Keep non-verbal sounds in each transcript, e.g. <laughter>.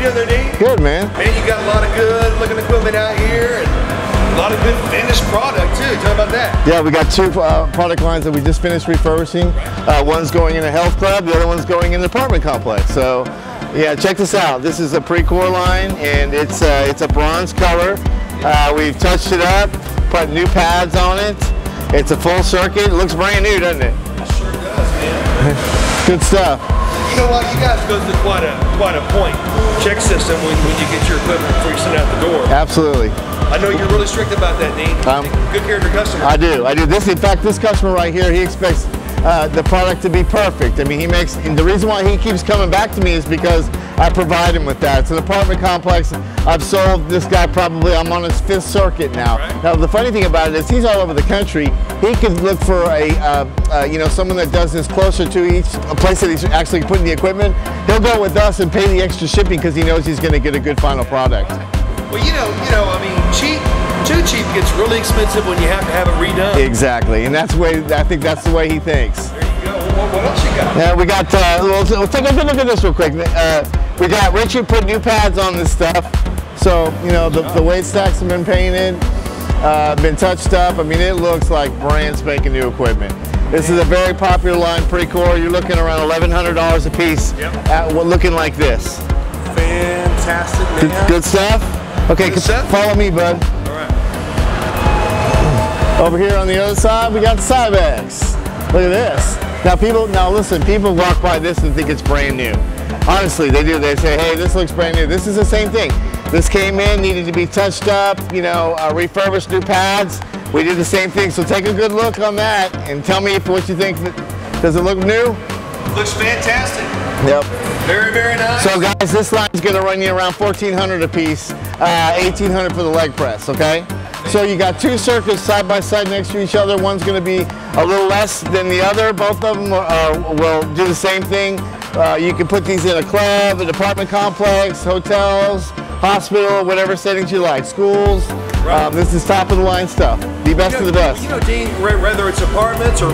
Good, man. Man, you got a lot of good looking equipment out here and a lot of good finished product too. Tell me about that. Yeah, we got two uh, product lines that we just finished refurbishing. Uh, one's going in a health club, the other one's going in an apartment complex. So, yeah, check this out. This is a Precor line, and it's uh, it's a bronze color. Uh, we've touched it up, put new pads on it. It's a full circuit. It looks brand new, doesn't it? It sure does, man. <laughs> Good stuff. You know what? You guys go through quite a quite a point check system when, when you get your equipment before you send out the door. Absolutely. I know you're really strict about that, Dean. Um, good care of your customer. I do. I do. This, in fact, this customer right here, he expects uh, the product to be perfect. I mean, he makes, and the reason why he keeps coming back to me is because I provide him with that. It's an apartment complex. I've sold this guy probably, I'm on his fifth circuit now. Right. Now, the funny thing about it is he's all over the country. He could look for a, uh, uh, you know, someone that does this closer to each a place that he's actually putting the equipment. He'll go with us and pay the extra shipping because he knows he's going to get a good final product. Well, you know, you know, I mean, cheap, too cheap gets really expensive when you have to have it redone. Exactly, and that's the way, I think that's the way he thinks. There you go. What, what else you got? Yeah, we got, uh, we'll, we'll take a look at this real quick. Uh, we got Richard put new pads on this stuff. So, you know, the, the weight stacks have been painted, uh, been touched up. I mean, it looks like brand spanking new equipment. This is a very popular line, Precor. You're looking around $1,100 a piece Yep. at what looking like this. Fantastic, Good, man. good stuff? Okay, Good stuff. follow me, bud. All right. Over here on the other side, we got Cybex. Look at this. Now people, now listen, people walk by this and think it's brand new. Honestly, they do. They say, hey, this looks brand new. This is the same thing. This came in, needed to be touched up, you know, uh, refurbished new pads. We did the same thing. So take a good look on that and tell me if what you think. Does it look new? Looks fantastic. Yep. Very, very nice. So guys, this line is gonna run you around 1400 a piece, uh, 1800 for the leg press, okay? So you got two circuits side by side next to each other. One's gonna be a little less than the other. Both of them uh, will do the same thing. Uh, you can put these in a club, an apartment complex, hotels, hospital, whatever settings you like, schools. Right. Um, this is top of the line stuff. The best you know, of the best. You know, Dean, whether it's apartments or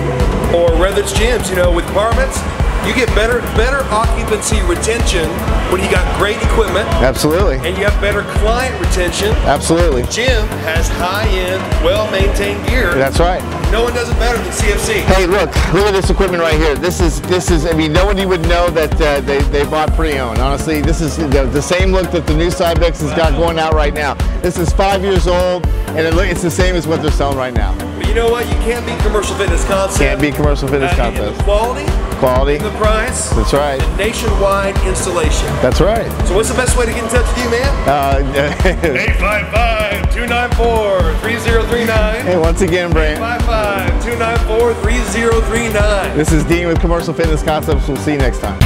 or whether it's gyms, you know, with apartments, you get better better occupancy retention when you got great equipment Absolutely. and you have better client retention. Absolutely. gym has high-end, well-maintained gear. That's right. No one does it better than CFC. Hey, look, look at this equipment right here. This is, this is. I mean, nobody would know that uh, they, they bought pre-owned. Honestly, this is the, the same look that the new Cybex has got going out right now. This is five years old, and it, it's the same as what they're selling right now. But you know what? You can't beat commercial fitness concept. Can't be commercial fitness concept. quality, Quality. the price, That's right. and nationwide installation. That's right. So what's the best way to get in touch with you, man? Uh, <laughs> 855-294-3039. hey, once again, Brant, 855-294-3039. this is Dean with Commercial Fitness Concepts. We'll see you next time.